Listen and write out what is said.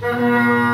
Música